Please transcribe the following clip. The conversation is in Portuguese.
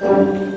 Música